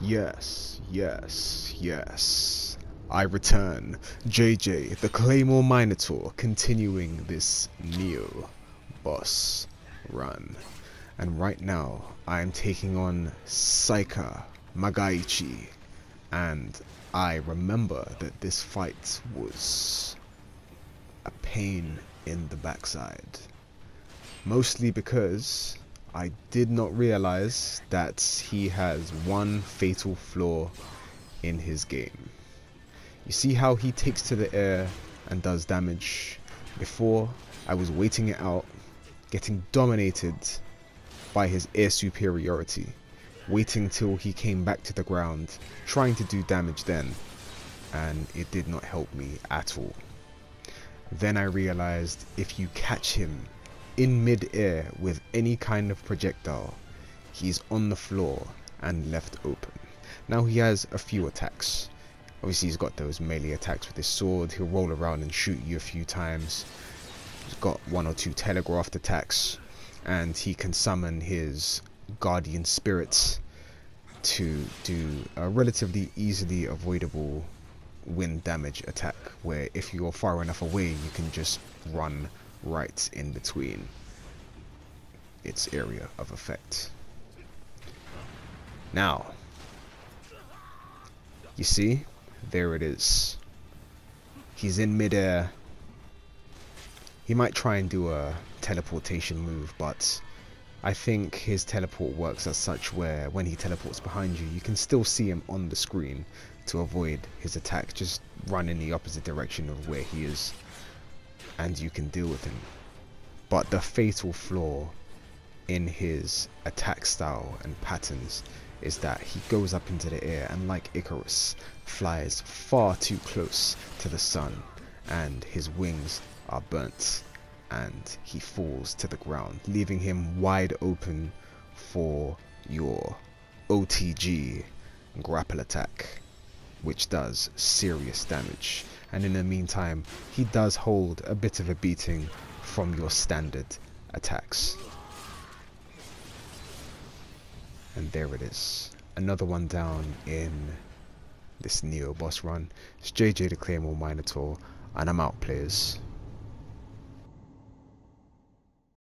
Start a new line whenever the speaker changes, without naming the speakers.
Yes, yes, yes. I return, JJ, the Claymore Minotaur, continuing this Nioh boss run. And right now, I am taking on Saika Magoichi. And I remember that this fight was a pain in the backside. Mostly because I did not realize that he has one fatal flaw in his game. You see how he takes to the air and does damage? Before, I was waiting it out, getting dominated by his air superiority, waiting till he came back to the ground, trying to do damage then, and it did not help me at all. Then I realized if you catch him in mid-air with any kind of projectile, he's on the floor and left open. Now he has a few attacks. Obviously he's got those melee attacks with his sword, he'll roll around and shoot you a few times. He's got one or two telegraphed attacks, and he can summon his guardian spirits to do a relatively easily avoidable wind damage attack where if you're far enough away you can just run right in between its area of effect. Now, you see, there it is. He's in midair. He might try and do a teleportation move, but I think his teleport works as such where when he teleports behind you, you can still see him on the screen to avoid his attack. Just run in the opposite direction of where he is and you can deal with him. But the fatal flaw in his attack style and patterns is that he goes up into the air and like Icarus flies far too close to the sun and his wings are burnt and he falls to the ground leaving him wide open for your OTG grapple attack which does serious damage. And in the meantime he does hold a bit of a beating from your standard attacks. And there it is. Another one down in this Nioh boss run. It's JJ the Claymore Minotaur and I'm out players